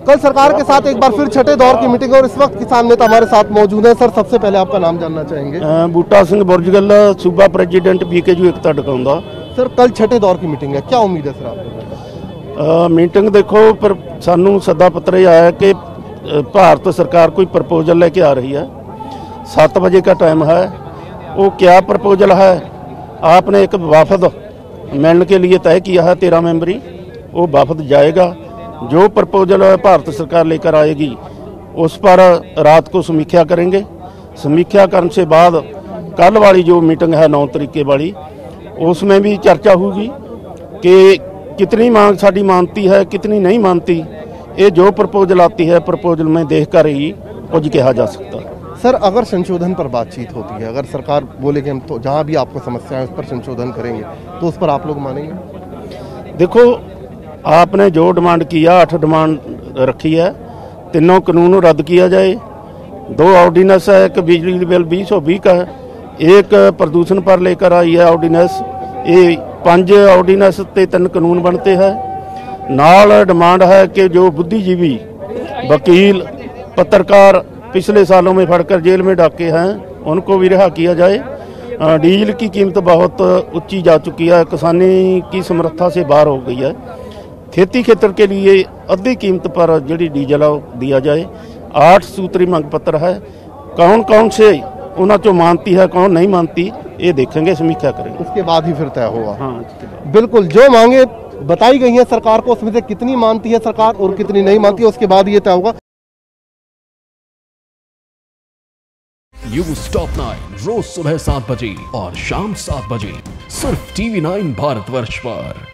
कल सरकार के साथ एक बार फिर छठे दौर की मीटिंग और इस वक्त किसान नेता हमारे साथ मौजूद हैं सर सबसे पहले आपका नाम जानना चाहेंगे ਅ, ਬੂਟਾ ਸਿੰਘ ਬੁਰਜਗਲ ਸੂਬਾ ਪ੍ਰੈਜ਼ੀਡੈਂਟ ਪੀਕੇਯੂ ਇਕਤਾ ਡਕਾਉਂਦਾ सर कल छठे दौर की मीटिंग है क्या उम्मीद है सर आपको ਅ, ਮੀਟਿੰਗ ਦੇਖੋ ਪਰ ਸਾਨੂੰ ਸੱਦਾ ਪੱਤਰ ਇਹ ਆਇਆ ਕਿ ਅ, ਭਾਰਤ ਸਰਕਾਰ ਕੋਈ ਪ੍ਰਪੋਜ਼ਲ ਲੈ ਕੇ ਆ ਰਹੀ है सात बजे का टाइम है वो क्या प्रपोजल है आपने एक वाफद मिलने के लिए तय किया है तेरह मेंबरी वो वाफद जाएगा जो प्रपोजल भारत सरकार लेकर आएगी उस पर रात को समीक्षा करेंगे। समीक्षा करने से बाद कल वाली जो मीटिंग है नौ तरीके वाली उसमें भी चर्चा होगी कि कितनी मांग साड़ी मानती है कितनी नहीं मानती। ये जो प्रपोजल आती है प्रपोजल में देख कर ही कुछ कहा जा सकता है। सर अगर संशोधन पर बातचीत होती है अगर सरकार बोले कि हम तो जहाँ भी आपको समस्या है उस पर संशोधन करेंगे तो उस पर आप लोग मानेंगे? देखो आपने जो डिमांड किया आठ डिमांड रखी है, तीनों कानून रद्द किया जाए। दो ऑर्डिनेंस है, एक बिजली बिल बीस सौ बीस का है, एक प्रदूषण पर लेकर आई है ऑर्डिनेंस। ये पाँच ऑर्डिनेंस ते तीन कानून बनते हैं। नाल डिमांड है कि जो बुद्धिजीवी वकील, पत्रकार पिछले सालों में फड़कर जेल में डाके हैं, उनको भी रिहा किया जाए। डीजल की कीमत बहुत ऊँची जा चुकी है, किसानी की समर्था से बाहर हो गई है। खेती क्षेत्र के लिए अद्धी कीमत पर ਜਿਹੜੀ ਡੀਜ਼ਲ ਆ ਉਹ दिया जाए आठ सूत्री मांग पत्र है कौन कौन से ਉਹਨਾਂ ਚੋਂ मानती है कौन नहीं मानती ये देखेंगे समीक्षा करेंगे उसके बाद ही फिर तय होगा हाँ इसके बाद बिल्कुल जो मांगे बताई गई हैं सरकार को उसमें से कितनी मानती है सरकार और कितनी नहीं मानती है उसके बाद ये तय होगा न्यूज टॉप नाइन रोज सुबह सात बजे और शाम सात बजे सिर्फ टीवी नाइन भारतवर्ष पर